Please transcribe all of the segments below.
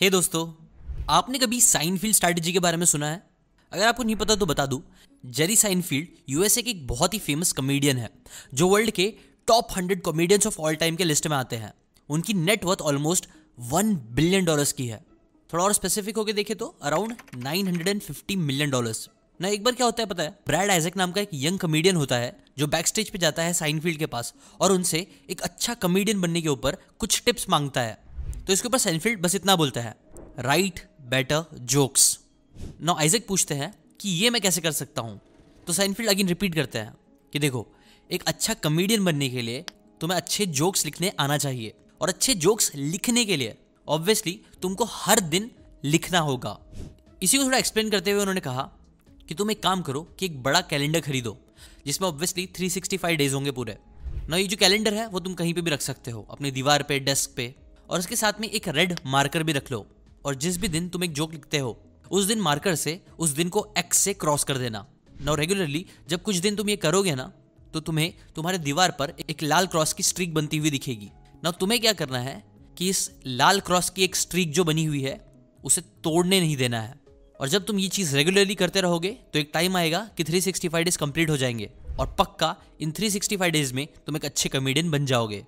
हे hey दोस्तों, आपने कभी साइनफील्ड स्ट्रैटेजी के बारे में सुना है? अगर आपको नहीं पता तो बता दूँ। जेरी साइनफील्ड यूएसए के एक बहुत ही फ़ेमस कॉमेडियन है, जो वर्ल्ड के top hundred comedians of all time के लिस्ट में आते हैं। उनकी net worth almost one billion dollars की है। थोड़ा और स्पेसिफिक होकर देखे तो अराउंड 950 मिलियन डॉलर्स ना, एक बार क्या होता है पता है? ब्रैड आइजक नाम का एक यंग कमेडियन होता है, जो बैक स्टेज पे जाता है साइनफील्ड के पास, और उनसे एक अच्छा कमेडियन बनने के ऊपर कुछ टिप्स माँगता है। तो इसके ऊपर साइनफील्ड बस इतना बोलता है राइट बेटर जोक्स ना आइजक पूछते हैं कि ये मैं कैसे कर सकता हूँ? तो साइनफील्ड अगेन रिपीट करते हैं कि देखो, एक अच्छा कमेडियन बनने के लिए तुम्हें अच्छे जोक्स लिखने आना चाहिए और अच्छे जोक्स लिखने के लिए ऑब्वियसली तुमको हर दिन लिखना होगा। इसी को थोड़ा एक्सप्लेन करते हुए उन्होंने कहा कि तुम एक काम करो कि एक बड़ा कैलेंडर खरीदो, जिसमें ऑब्वियसली 365 डेज़ होंगे पूरे। ना ये जो कैलेंडर है, वो तुम कहीं पे भी रख सकते हो, अपनी दीवार पे डेस्क पे। और उसके साथ में एक रेड मार्कर भी रख लो। और जिस भी दिन तुम एक जोक लिखते हो, उस दिन मार्कर से उस दिन को एक्स से क्रॉस कर देना। ना रेगुलरली जब कुछ दिन तुम ये करोगे ना तो तुम्हें तुम्हारे दीवार पर एक लाल क्रॉस की स्ट्रीक बनती हुई दिखेगी। ना तुम्हें क्या करना है कि इस लाल क्रॉस की एक स्ट्रीक जो बनी हुई है, उसे तोड़ने नहीं देना है। और जब तुम ये चीज़ रेगुलरली करते रहोगे तो एक टाइम आएगा कि 365 डेज़ कंप्लीट हो जाएँगे। और पक्का, इन 365 डेज़ में तुम एक अच्छे कमेडियन बन जाओगे।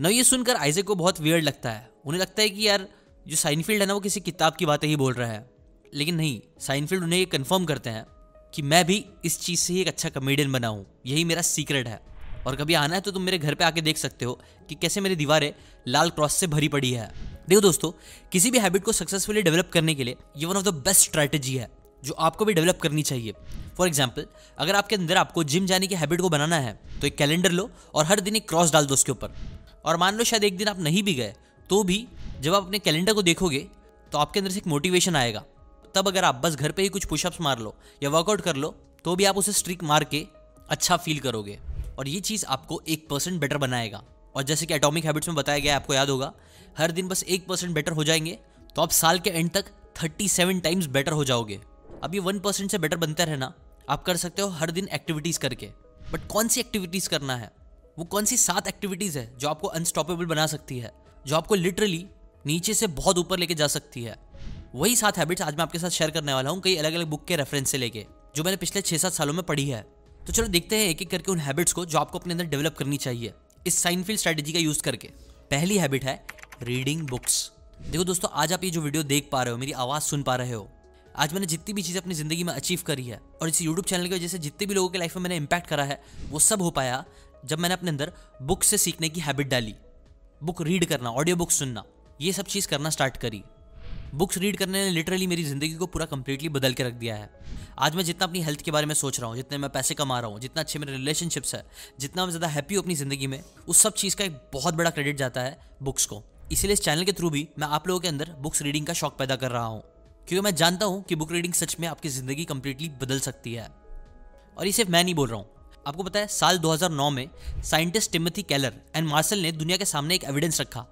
न ये सुनकर आइजे को बहुत वियर्ड लगता है। उन्हें लगता है कि यार, जो साइनफील्ड है ना, वो किसी किताब की बातें ही बोल रहा है। लेकिन नहीं साइनफील्ड उन्हें ये कन्फर्म करते हैं कि मैं भी इस चीज़ से ही एक अच्छा कमेडियन बना हूँ। यही मेरा सीक्रेट है। और कभी आना है तो तुम मेरे घर पे आके देख सकते हो कि कैसे मेरी दीवारें लाल क्रॉस से भरी पड़ी है। देखो दोस्तों, किसी भी हैबिट को सक्सेसफुली डेवलप करने के लिए ये one of the best strategy है, जो आपको भी डेवलप करनी चाहिए। फॉर एग्ज़ाम्पल अगर आपके अंदर आपको जिम जाने की हैबिट को बनाना है तो एक कैलेंडर लो और हर दिन एक क्रॉस डाल दो उसके ऊपर। और मान लो शायद एक दिन आप नहीं भी गए तो भी जब आप अपने कैलेंडर को देखोगे तो आपके अंदर से एक मोटिवेशन आएगा। तब अगर आप बस घर पे ही कुछ पुशअप्स मार लो या वर्कआउट कर लो तो भी आप उसे स्ट्रिक मार के अच्छा फील करोगे। और ये चीज़ आपको एक परसेंट बेटर बनाएगा। और जैसे कि एटॉमिक हैबिट्स में बताया गया आपको याद होगा, हर दिन बस एक परसेंट बेटर हो जाएँगे तो आप साल के एंड तक थर्टी सेवन टाइम्स बेटर हो जाओगे। अब ये वन परसेंट से बेटर बनते रहना, आप कर सकते हो हर दिन एक्टिविटीज़ करके। बट कौन सी एक्टिविटीज़ करना है? वो कौन सी सात एक्टिविटीज़ है जो आपको अनस्टॉपेबल बना सकती है, जो आपको लिटरली नीचे से बहुत ऊपर लेके जा सकती है। वही सात हैबिट्स आज मैं आपके साथ शेयर करने वाला हूँ, कई अलग अलग बुक के रेफरेंस से लेके, जो मैंने पिछले छः सात सालों में पढ़ी है। तो चलो देखते हैं एक एक करके उन हैबिट्स को जो आपको अपने अंदर डेवलप करनी चाहिए, इस साइनफील्ड स्ट्रेटेजी का यूज़ करके। पहली हैबिट है रीडिंग बुक्स देखो दोस्तों, आज आप ये जो वीडियो देख पा रहे हो, मेरी आवाज़ सुन पा रहे हो, आज मैंने जितनी भी चीज़ें अपनी ज़िंदगी में अचीव करी है, और इस यूट्यूब चैनल की वजह से जितने भी लोगों के लाइफ में मैंने इंपैक्ट करा है, वो सब हो पाया। जब मैंने अपने अंदर बुक से सीखने की हैबिट डाली, बुक रीड करना ऑडियो बुक सुनना, ये सब चीज़ करना स्टार्ट करी। बुक्स रीड करने ने लिटरली मेरी ज़िंदगी को पूरा कंप्लीटली बदल के रख दिया है। आज मैं जितना अपनी हेल्थ के बारे में सोच रहा हूँ, जितने मैं पैसे कमा रहा हूँ, जितना अच्छे मेरे रिलेशनशिप्स है, जितना मैं ज़्यादा हैप्पी हूँ अपनी ज़िंदगी में, उस सब चीज़ का एक बहुत बड़ा क्रेडिट जाता है बुक्स को। इसीलिए इस चैनल के थ्रू भी मैं आप लोगों के अंदर बुक्स रीडिंग का शौक पैदा कर रहा हूँ। क्योंकि मैं जानता हूँ कि बुक रीडिंग सच में आपकी ज़िंदगी कंप्लीटली बदल सकती है। और ये सिर्फ़ मैं नहीं बोल रहा हूँ आपको पता है, साल 2009 में scientist Timothy Keller and Marshall ने दुनिया के सामने एक एविडेंस रखा,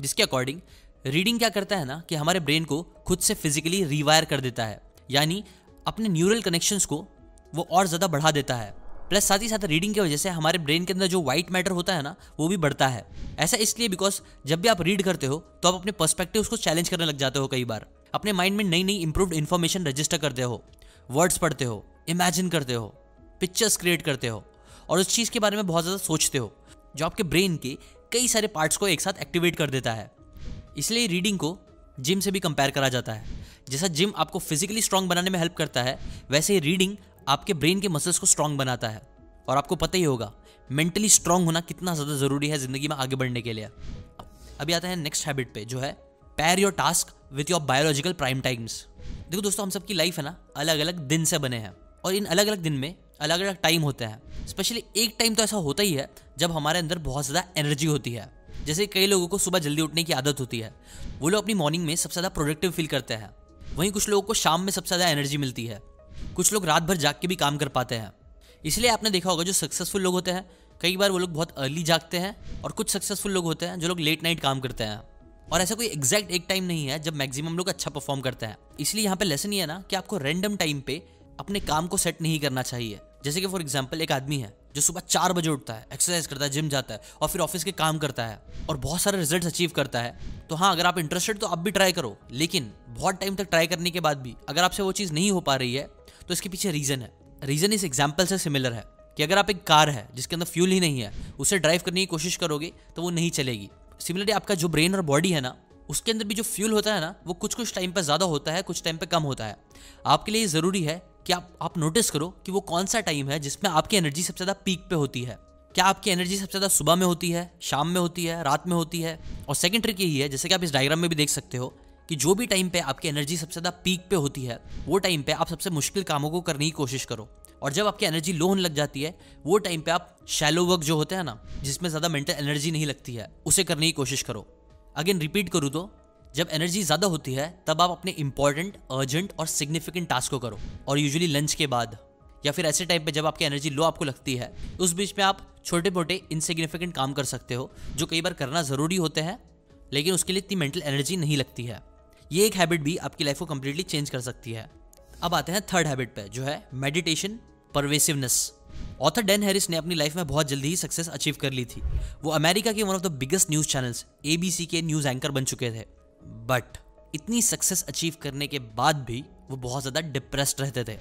जिसके अकॉर्डिंग रीडिंग क्या करता है ना, कि हमारे ब्रेन को खुद से फिजिकली रिवायर कर देता है। यानी अपने न्यूरल कनेक्शंस को वो और ज़्यादा बढ़ा देता है। प्लस साथ ही साथ रीडिंग की वजह से हमारे ब्रेन के अंदर जो व्हाइट मैटर होता है ना, वो भी बढ़ता है। ऐसा इसलिए बिकॉज़ जब भी आप रीड करते हो तो आप अपने पर्सपेक्टिव को चैलेंज करने लग जाते हो कई बार। अपने माइंड में नई नई इंप्रूव्ड इन्फॉर्मेशन रजिस्टर करते हो। वर्ड्स पढ़ते हो इमेजिन करते हो। पिक्चर्स क्रिएट करते हो और उस चीज़ के बारे में बहुत ज़्यादा सोचते हो, जो आपके ब्रेन के कई सारे पार्ट्स को एक साथ एक्टिवेट कर देता है। इसलिए रीडिंग को जिम से भी कंपेयर करा जाता है। जैसा जिम आपको फिजिकली स्ट्रांग बनाने में हेल्प करता है, वैसे ही रीडिंग आपके ब्रेन के मसल्स को स्ट्रांग बनाता है। और आपको पता ही होगा मेंटली स्ट्रांग होना कितना ज़्यादा ज़रूरी है ज़िंदगी में आगे बढ़ने के लिए। अभी आता है नेक्स्ट हैबिट पे, जो है pair your task with your biological prime times देखो दोस्तों, हम सबकी लाइफ है ना अलग अलग दिन से बने हैं। और इन अलग अलग दिन में अलग अलग टाइम होते हैं। स्पेशली एक टाइम तो ऐसा होता ही है, जब हमारे अंदर बहुत ज़्यादा एनर्जी होती है। जैसे कई लोगों को सुबह जल्दी उठने की आदत होती है। वो लोग अपनी मॉर्निंग में सबसे ज़्यादा प्रोडक्टिव फील करते हैं। वहीं कुछ लोगों को शाम में सबसे ज़्यादा एनर्जी मिलती है। कुछ लोग रात भर जाग के भी काम कर पाते हैं। इसलिए आपने देखा होगा जो सक्सेसफुल लोग होते हैं, कई बार वो लोग बहुत अर्ली जागते हैं और कुछ सक्सेसफुल लोग होते हैं जो लोग लेट नाइट काम करते हैं। और ऐसा कोई एग्जैक्ट एक टाइम नहीं है जब मैक्सिमम लोग अच्छा परफॉर्म करते हैं। इसलिए यहाँ पे लेसन ये है ना कि आपको रैंडम टाइम पे अपने काम को सेट नहीं करना चाहिए। जैसे कि फॉर एग्ज़ाम्पल एक आदमी है जो सुबह चार बजे उठता है एक्सरसाइज करता है जिम जाता है और फिर ऑफ़िस के काम करता है और बहुत सारे रिज़ल्ट अचीव करता है तो हाँ अगर आप इंटरेस्टेड तो आप भी ट्राई करो, लेकिन बहुत टाइम तक ट्राई करने के बाद भी अगर आपसे वो चीज़ नहीं हो पा रही है तो इसके पीछे रीज़न है। रीज़न इस एग्ज़ाम्पल से सिमिलर है कि अगर आप एक कार है जिसके अंदर फ्यूल ही नहीं है, उसे ड्राइव करने की कोशिश करोगे तो वो नहीं चलेगी। सिमिलरली आपका जो ब्रेन और बॉडी है ना, उसके अंदर भी जो फ्यूल होता है ना, वो कुछ कुछ टाइम पर ज़्यादा होता है, कुछ टाइम पर कम होता है। आपके लिए ज़रूरी है कि आप आप नोटिस करो कि वो कौन सा टाइम है जिसमें आपकी एनर्जी सबसे ज़्यादा पीक पे होती है? क्या आपकी एनर्जी सबसे ज़्यादा सुबह में होती है, शाम में होती है, रात में होती है? और सेकेंड ट्रिक यही है, जैसे कि आप इस डायग्राम में भी देख सकते हो, कि जो भी टाइम पे आपकी एनर्जी सबसे ज़्यादा पीक पे होती है, वो टाइम पे आप सबसे मुश्किल कामों को करने की कोशिश करो। और जब आपकी एनर्जी लो होने लग जाती है, वो टाइम पे आप शैलो वर्क जो होते हैं ना, जिसमें ज़्यादा मेंटल एनर्जी नहीं लगती है, उसे करने की कोशिश करो। अगेन रिपीट करूँ तो जब एनर्जी ज़्यादा होती है, तब आप अपने इंपॉर्टेंट अर्जेंट और सिग्निफिकेंट टास्क को करो। और यूजुअली लंच के बाद, या फिर ऐसे टाइम पे जब आपकी एनर्जी लो आपको लगती है, उस बीच में आप छोटे मोटे इनसिग्निफिकेंट काम कर सकते हो, जो कई बार करना ज़रूरी होते हैं, लेकिन उसके लिए इतनी मेंटल एनर्जी नहीं लगती है। ये एक हैबिट भी आपकी लाइफ को कंप्लीटली चेंज कर सकती है। अब आते हैं थर्ड हैबिट पे, जो है meditation pervasiveness author Dan Harris ने अपनी लाइफ में बहुत जल्दी ही सक्सेस अचीव कर ली थी। वो अमेरिका के one of the biggest news channels ABC के न्यूज़ एंकर बन चुके थे। बट इतनी सक्सेस अचीव करने के बाद भी वो बहुत ज़्यादा डिप्रेस्ड रहते थे।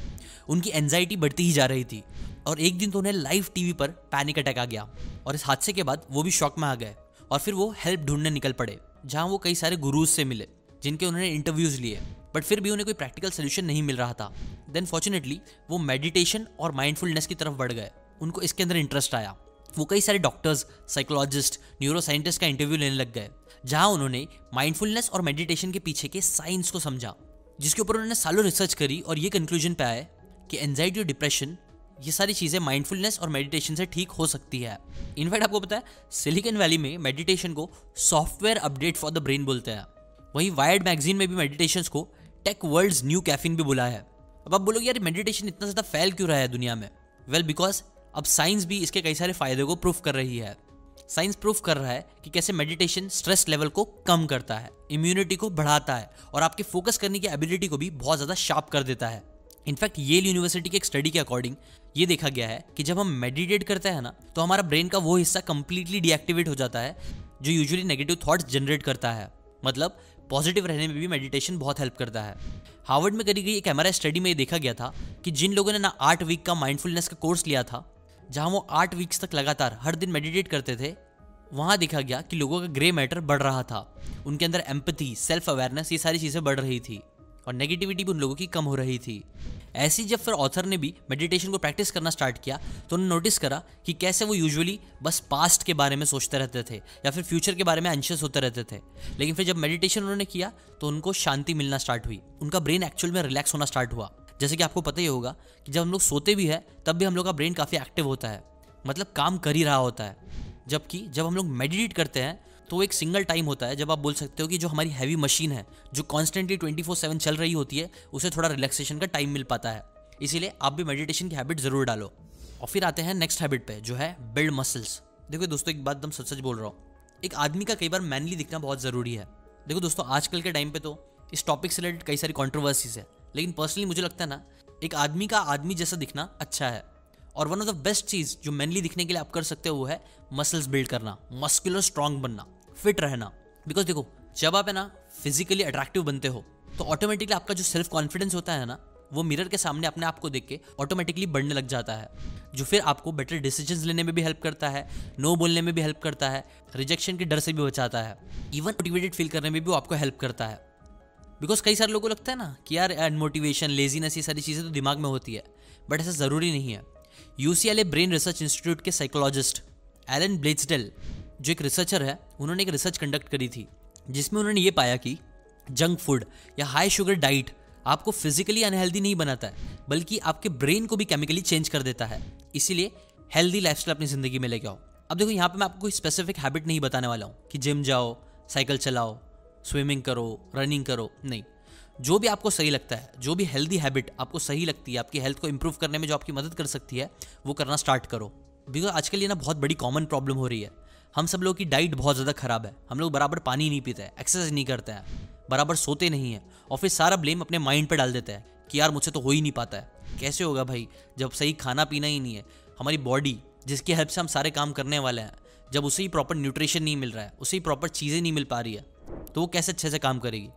उनकी एनजाइटी बढ़ती ही जा रही थी। और एक दिन तो उन्हें लाइव टीवी पर पैनिक अटैक आ गया। और इस हादसे के बाद वो भी शॉक में आ गए। और फिर वो हेल्प ढूँढने निकल पड़े, जहाँ वो कई सारे गुरुज से मिले, जिनके उन्होंने इंटरव्यूज़ लिए। बट फिर भी उन्हें कोई प्रैक्टिकल सोल्यूशन नहीं मिल रहा था। देन फॉर्चुनेटली वो मेडिटेशन और माइंडफुलनेस की तरफ़ बढ़ गए। उनको इसके अंदर इंटरेस्ट आया। वो कई सारे डॉक्टर्स साइकोलॉजिस्ट न्यूरो साइंटिस्ट का इंटरव्यू लेने लग गए। जहाँ उन्होंने माइंडफुलनेस और मेडिटेशन के पीछे के साइंस को समझा जिसके ऊपर उन्होंने सालों रिसर्च करी और ये कंक्लूजन पे आए कि एनजाइटी और डिप्रेशन ये सारी चीज़ें माइंडफुलनेस और मेडिटेशन से ठीक हो सकती है। इनफैक्ट आपको पता है सिलिकन वैली में मेडिटेशन को software update for the brain बोलते हैं। वहीं वायर्ड मैगजीन में भी मेडिटेशन को टेक वर्ल्ड न्यू कैफिन भी बुलाया है। अब आप बोलोगे यार मेडिटेशन इतना ज़्यादा फैल क्यों रहा है दुनिया में? वेल well, बिकॉज़ अब साइंस भी इसके कई सारे फ़ायदे को प्रूफ कर रही है। साइंस प्रूफ कर रहा है कि कैसे मेडिटेशन स्ट्रेस लेवल को कम करता है, इम्यूनिटी को बढ़ाता है और आपके फोकस करने की एबिलिटी को भी बहुत ज़्यादा शार्प कर देता है। इनफैक्ट येल यूनिवर्सिटी के एक स्टडी के अकॉर्डिंग ये देखा गया है कि जब हम मेडिटेट करते हैं ना तो हमारा ब्रेन का वो हिस्सा कंप्लीटली डीएक्टिवेट हो जाता है, जो यूजुअली नेगेटिव थॉट्स जनरेट करता है। मतलब पॉजिटिव रहने में भी मेडिटेशन बहुत हेल्प करता है। हार्वर्ड में करी गई एक एम स्टडी में ये देखा गया था कि जिन लोगों ने ना आठ वीक का माइंडफुलनेस का कोर्स लिया था जहाँ वो आठ वीक्स तक लगातार हर दिन मेडिटेट करते थे, वहाँ देखा गया कि लोगों का ग्रे मैटर बढ़ रहा था। उनके अंदर एम्पथी सेल्फ अवेयरनेस ये सारी चीज़ें बढ़ रही थी और नेगेटिविटी भी उन लोगों की कम हो रही थी। ऐसी जब फिर ऑथर ने भी मेडिटेशन को प्रैक्टिस करना स्टार्ट किया तो उन्होंने नोटिस करा कि कैसे वो यूजुअली बस पास्ट के बारे में सोचते रहते थे या फिर फ्यूचर के बारे में एंशियस होते रहते थे। लेकिन फिर जब मेडिटेशन उन्होंने किया तो उनको शांति मिलना स्टार्ट हुई। उनका ब्रेन एक्चुअल में रिलैक्स होना स्टार्ट हुआ। जैसे कि आपको पता ही होगा कि जब हम लोग सोते भी है, तब भी हम लोग का ब्रेन काफ़ी एक्टिव होता है। मतलब काम कर ही रहा होता है। जबकि जब हम लोग मेडिटेट करते हैं तो एक सिंगल टाइम होता है, जब आप बोल सकते हो कि जो हमारी हैवी मशीन है, जो कॉन्स्टेंटली ट्वेंटी फोर सेवन चल रही होती है, उसे थोड़ा रिलैक्सेशन का टाइम मिल पाता है। इसीलिए आप भी मेडिटेशन की हैबिट ज़रूर डालो। और फिर आते हैं नेक्स्ट हैबिट पे, जो है बिल्ड मसल्स देखो दोस्तों, एक बात एकदम सच सच बोल रहा हूँ। एक आदमी का कई बार मैनली दिखना बहुत ज़रूरी है। देखो दोस्तों, आजकल के टाइम पे तो इस टॉपिक से रिलेटेड कई सारी कॉन्ट्रोवर्सीज है। लेकिन पर्सनली मुझे लगता है ना, एक आदमी का आदमी जैसा दिखना अच्छा है। और वन ऑफ़ द बेस्ट चीज़ जो मेनली दिखने के लिए आप कर सकते हो वो है मसल्स बिल्ड करना मस्कुलर स्ट्रांग बनना फिट रहना। बिकॉज़ देखो, जब आप है ना फिजिकली अट्रैक्टिव बनते हो तो ऑटोमेटिकली आपका जो सेल्फ कॉन्फिडेंस होता है ना, वो मिरर के सामने अपने आप को देख के ऑटोमेटिकली बढ़ने लग जाता है। जो फिर आपको बेटर डिसीज़न लेने में भी हेल्प करता है नो बोलने में भी हेल्प करता है रिजेक्शन के डर से भी बचाता है। इवन मोटिवेटेड फील करने में भी वो आपको हेल्प करता है। बिकॉज़ कई सारे लोगों को लगता है ना कि यार अनमोटिवेशन लेजीनेस ये सारी चीज़ें तो दिमाग में होती है बट ऐसा ज़रूरी नहीं है। यूसीएलए ब्रेन रिसर्च इंस्टीट्यूट के साइकोलॉजिस्ट एलन ब्लेट्सडेल जो एक रिसर्चर है, उन्होंने एक रिसर्च कंडक्ट करी थी, जिसमें उन्होंने ये पाया कि जंक फ़ूड या हाई शुगर डाइट आपको फिजिकली अनहेल्दी नहीं बनाता है, बल्कि आपके ब्रेन को भी केमिकली चेंज कर देता है। इसीलिए हेल्दी लाइफस्टाइल अपनी ज़िंदगी में लेके आओ। अब देखो, यहाँ पे मैं आपको कोई स्पेसिफिक हैबिट नहीं बताने वाला हूँ कि जिम जाओ साइकिल चलाओ स्विमिंग करो, रनिंग करो, नहीं। जो भी आपको सही लगता है, जो भी हेल्दी हैबिट आपको सही लगती है, आपकी हेल्थ को इंप्रूव करने में जो आपकी मदद कर सकती है, वो करना स्टार्ट करो। बिकॉज़ आजकल ये ना बहुत बड़ी कॉमन प्रॉब्लम हो रही है। हम सब लोग की डाइट बहुत ज़्यादा खराब है। हम लोग बराबर पानी नहीं पीते हैं एक्सरसाइज नहीं करते हैं, बराबर सोते नहीं हैं और फिर सारा ब्लेम अपने माइंड पर डाल देते हैं कि यार मुझसे तो हो ही नहीं पाता है। कैसे होगा भाई? जब सही खाना पीना ही नहीं है, हमारी बॉडी जिसकी हेल्प से हम सारे काम करने वाले हैं, जब उसे ही प्रॉपर न्यूट्रिशन नहीं मिल रहा है, उसे ही प्रॉपर चीज़ें नहीं मिल पा रही है तो वो कैसे अच्छे से काम करेगी?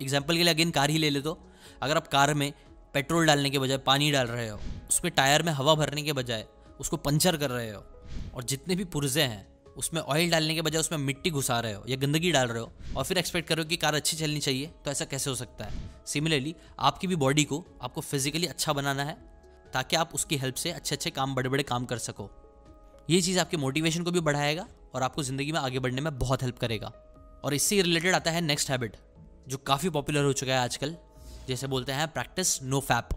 एग्ज़ाम्पल के लिए अगेन कार ही ले ले तो अगर आप कार में पेट्रोल डालने के बजाय पानी डाल रहे हो, उसमें टायर में हवा भरने के बजाय उसको पंचर कर रहे हो, और जितने भी पुर्जे हैं, उसमें ऑयल डालने के बजाय उसमें मिट्टी घुसा रहे हो या गंदगी डाल रहे हो, और फिर एक्सपेक्ट करो कि कार अच्छी चलनी चाहिए तो ऐसा कैसे हो सकता है? सिमिलरली आपकी भी बॉडी को आपको फिजिकली अच्छा बनाना है, ताकि आप उसकी हेल्प से अच्छे अच्छे काम बड़े बड़े काम कर सको। ये चीज़ आपके मोटिवेशन को भी बढ़ाएगा, और आपको ज़िंदगी में आगे बढ़ने में बहुत हेल्प करेगा। और इससे रिलेटेड आता है नेक्स्ट हैबिट जो काफ़ी पॉपुलर हो चुका है आजकल, जैसे बोलते हैं प्रैक्टिस नो फैप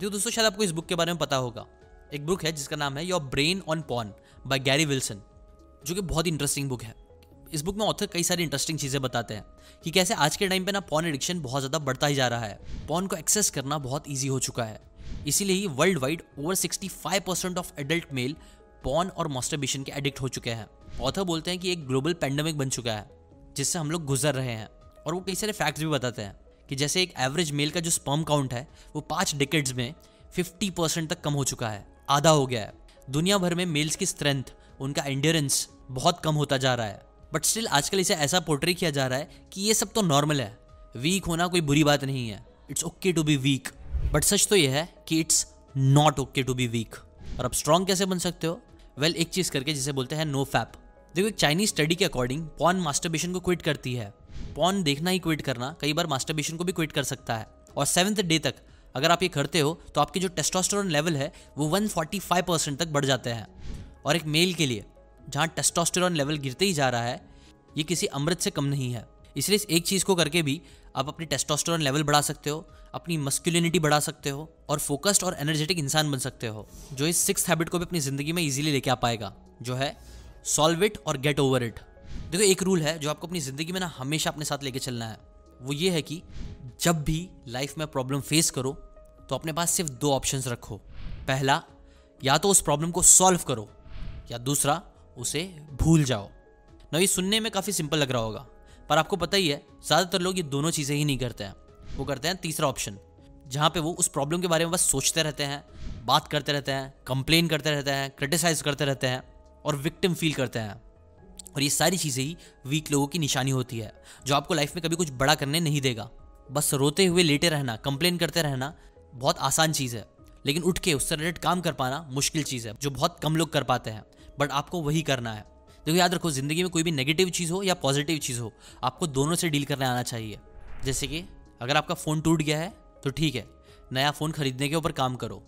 देखो दोस्तों, शायद आपको इस बुक के बारे में पता होगा। एक बुक है, जिसका नाम है your brain on porn by Gary Wilson जो कि बहुत इंटरेस्टिंग बुक है। इस बुक में ऑथर कई सारी इंटरेस्टिंग चीज़ें बताते हैं, कि कैसे आज के टाइम पे ना पॉन एडिक्शन बहुत ज़्यादा बढ़ता ही जा रहा है। पॉन को एक्सेस करना बहुत ईजी हो चुका है। इसीलिए ही world wide over 65 percent of adult male porn और मॉस्टरबेशन के एडिक्ट हो चुके हैं। ऑथर बोलते हैं कि एक ग्लोबल पेंडेमिक बन चुका है। जिससे हम लोग गुजर रहे हैं। और वो कई सारे फैक्ट्स भी बताते हैं कि जैसे एक एवरेज मेल का जो स्पर्म काउंट है वो पाँच डिकेड्स में फिफ्टी परसेंट तक कम हो चुका है आधा हो गया है। दुनिया भर में मेल्स की स्ट्रेंथ उनका एंड्योरेंस बहुत कम होता जा रहा है। बट स्टिल आजकल इसे ऐसा पोर्ट्री किया जा रहा है कि ये सब तो नॉर्मल है। वीक होना कोई बुरी बात नहीं है। It's okay to be weak but सच तो यह है कि it's not okay to be weak और आप स्ट्रॉन्ग कैसे बन सकते हो? वेल well, एक चीज़ करके जिसे बोलते हैं नो फैप देखो एक चाइनीज़ स्टडी के अकॉर्डिंग पॉन मास्टरबेशन को क्विट करती है। पॉन देखना ही क्विट करना, कई बार मास्टरबेशन को भी क्विट कर सकता है। और सेवन्थ डे तक, अगर आप ये करते हो तो आपके जो टेस्टोस्टेरोन लेवल है, वो 145 परसेंट तक बढ़ जाते हैं। और एक मेल के लिए, जहाँ टेस्टोस्टेरोन लेवल गिरते ही जा रहा है, ये किसी अमृत से कम नहीं है। इसलिए इस एक चीज़ को करके भी आप अपनी टेस्टोस्टेरोन लेवल बढ़ा सकते हो, अपनी मस्कुलिनिटी बढ़ा सकते हो, और फोकस्ड और एनर्जेटिक इंसान बन सकते हो, जो इस सिक्स हैबिट को भी अपनी ज़िंदगी में इजीली लेके आ पाएगा, जो है सॉल्व इट और गेट ओवर इट देखो, एक रूल है जो आपको अपनी ज़िंदगी में ना हमेशा अपने साथ लेके चलना है। वो ये है कि जब भी लाइफ में प्रॉब्लम फेस करो तो अपने पास सिर्फ़ दो ऑप्शन रखो। पहला, या तो उस प्रॉब्लम को सॉल्व करो, या दूसरा, उसे भूल जाओ। ना, ये सुनने में काफ़ी सिंपल लग रहा होगा, पर आपको पता ही है, ज़्यादातर लोग ये दोनों चीज़ें ही नहीं करते हैं। वो करते हैं तीसरा ऑप्शन जहाँ पे वो उस प्रॉब्लम के बारे में बस सोचते रहते हैं, बात करते रहते हैं कंप्लेन करते रहते हैं क्रिटिसाइज करते रहते हैं। और विक्टिम फील करते हैं। और ये सारी चीज़ें ही वीक लोगों की निशानी होती है, जो आपको लाइफ में कभी कुछ बड़ा करने नहीं देगा। बस रोते हुए लेटे रहना कंप्लेन करते रहना, बहुत आसान चीज़ है। लेकिन उठ के उससे रिलेटेड काम कर पाना मुश्किल चीज़ है, जो बहुत कम लोग कर पाते हैं। बट आपको वही करना है। देखो, याद रखो, ज़िंदगी में कोई भी नेगेटिव चीज़ हो या पॉजिटिव चीज़ हो, आपको दोनों से डील करने आना चाहिए। जैसे कि अगर आपका फ़ोन टूट गया है तो ठीक है, नया फ़ोन खरीदने के ऊपर काम करो।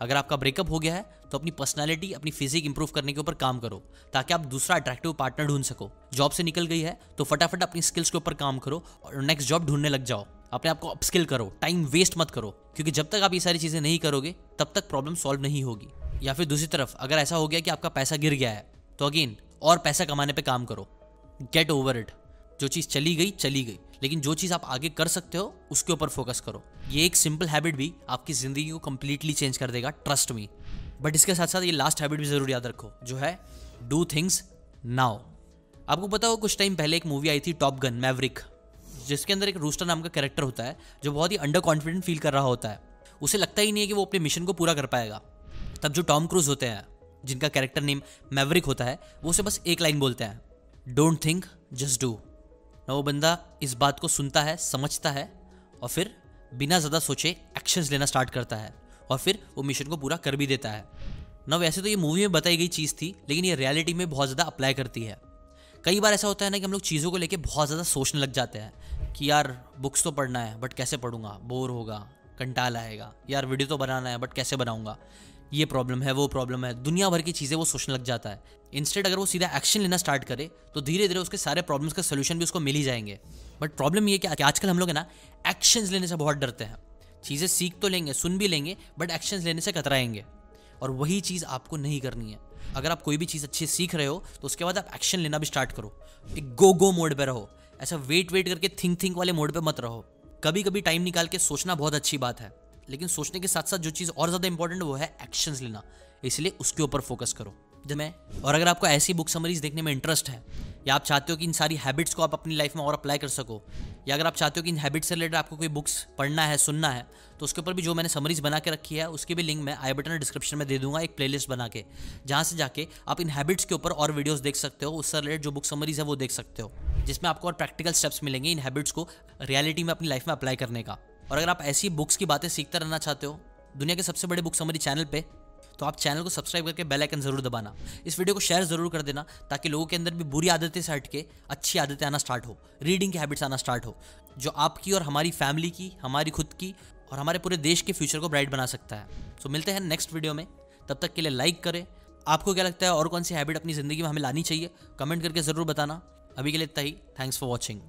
अगर आपका ब्रेकअप हो गया है तो अपनी पर्सनालिटी अपनी फिजिक इंप्रूव करने के ऊपर काम करो, ताकि आप दूसरा अट्रैक्टिव पार्टनर ढूंढ सको। जॉब से निकल गई है तो फटाफट अपनी स्किल्स के ऊपर काम करो और नेक्स्ट जॉब ढूँढने लग जाओ। अपने आप को अपस्किल करो टाइम वेस्ट मत करो, क्योंकि जब तक आप ये सारी चीज़ें नहीं करोगे, तब तक प्रॉब्लम सॉल्व नहीं होगी। या फिर दूसरी तरफ़, अगर ऐसा हो गया कि आपका पैसा गिर गया है तो अगेन और पैसा कमाने पर काम करो। गेट ओवर इट जो चीज़ चली गई चली गई। लेकिन जो चीज़ आप आगे कर सकते हो, उसके ऊपर फोकस करो। ये एक सिंपल हैबिट भी आपकी ज़िंदगी को कंप्लीटली चेंज कर देगा ट्रस्ट मी बट इसके साथ साथ ये लास्ट हैबिट भी ज़रूर याद रखो, जो है डू थिंग्स नाउ आपको पता हो, कुछ टाइम पहले एक मूवी आई थी टॉप गन मैवरिक जिसके अंदर एक रूस्टर नाम का कैरेक्टर होता है, जो बहुत ही अंडर कॉन्फिडेंट फील कर रहा होता है। उसे लगता ही नहीं है कि वो अपने मिशन को पूरा कर पाएगा। तब जो टॉम क्रूज होते हैं, जिनका कैरेक्टर नेम मैवरिक होता है, वो उसे बस एक लाइन बोलते हैं डोंट थिंक जस्ट डू ना वो बंदा इस बात को सुनता है, समझता है और फिर बिना ज़्यादा सोचे एक्शंस लेना स्टार्ट करता है और फिर वो मिशन को पूरा कर भी देता है। ना वैसे तो ये मूवी में बताई गई चीज़ थी, लेकिन ये रियलिटी में बहुत ज़्यादा अप्लाई करती है। कई बार ऐसा होता है ना कि हम लोग चीज़ों को लेके बहुत ज़्यादा सोचने लग जाते हैं कि यार बुक्स तो पढ़ना है बट कैसे पढ़ूँगा? बोर होगा, कंटाल आएगा। यार वीडियो तो बनाना है बट कैसे बनाऊँगा? ये प्रॉब्लम है, वो प्रॉब्लम है। दुनिया भर की चीज़ें वो सोचने लग जाता है। इंस्टेड अगर वो सीधा एक्शन लेना स्टार्ट करे तो धीरे धीरे उसके सारे प्रॉब्लम्स का सोल्यूशन भी उसको मिल ही जाएँगे। बट प्रॉब्लम ये क्या कि आजकल हम लोग है ना एक्शन लेने से बहुत डरते हैं। चीज़ें सीख तो लेंगे, सुन भी लेंगे बट एक्शन लेने से कतराएँगे। और वही चीज़ आपको नहीं करनी है। अगर आप कोई भी चीज़ अच्छी सीख रहे हो तो उसके बाद आप एक्शन लेना भी स्टार्ट करो। एक गो गो मोड पर रहो। ऐसा वेट वेट करके थिंक थिंक वाले मोड पर मत रहो। कभी कभी टाइम निकाल के सोचना बहुत अच्छी बात है। लेकिन सोचने के साथ साथ जो चीज़ और ज़्यादा इंपॉर्टेंट वो है एक्शंस लेना। इसलिए उसके ऊपर फोकस करो। जब मैं और अगर आपको ऐसी बुक समरीज देखने में इंटरेस्ट है, या आप चाहते हो कि इन सारी हैबिट्स को आप अपनी लाइफ में और अप्लाई कर सको, या अगर आप चाहते हो कि इन हैबिट्स से रिलेटेड आपको कोई बुक्स पढ़ना है, सुनना है तो उसके ऊपर भी जो मैंने समरीज बना के रखी है, उसकी भी लिंक मैं आई बटन डिस्क्रिप्शन में दे दूँगा एक प्लेलिस्ट बना के, जहाँ से जाके आप इन हैबिट्स के ऊपर और वीडियोस देख सकते हो, उससे रिलेटेड जो बुक समरीज है वो देख सकते हो, जिसमें आपको और प्रैक्टिकल स्टेप्स मिलेंगे इन हैबिट्स को रियलिटी में अपनी लाइफ में अप्लाई करने का। और अगर आप ऐसी बुक्स की बातें सीखते रहना चाहते हो दुनिया के सबसे बड़े बुक समरी चैनल पे तो आप चैनल को सब्सक्राइब करके बेल आइकन ज़रूर दबाना। इस वीडियो को शेयर ज़रूर कर देना ताकि लोगों के अंदर भी बुरी आदतें से हट के अच्छी आदतें आना स्टार्ट हो रीडिंग की हैबिट्स आना स्टार्ट हो जो आपकी और हमारी फैमिली की हमारी खुद की और हमारे पूरे देश के फ्यूचर को ब्राइट बना सकता है। सो so, मिलते हैं नेक्स्ट वीडियो में तब तक के लिए लाइक करें। आपको क्या लगता है और कौन सी हैबिट अपनी ज़िंदगी में हमें लानी चाहिए? कमेंट करके ज़रूर बताना। अभी के लिए इतना ही। Thanks for watching